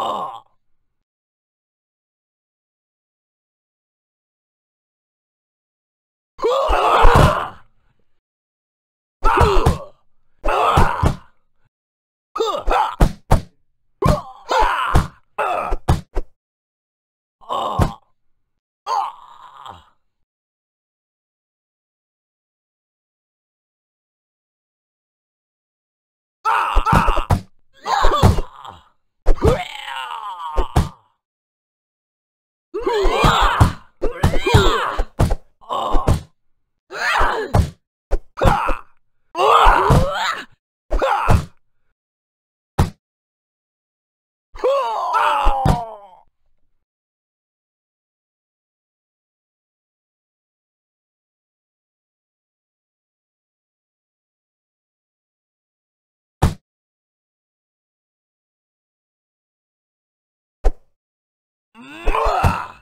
Oh. Ah!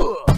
Ugh!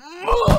Move!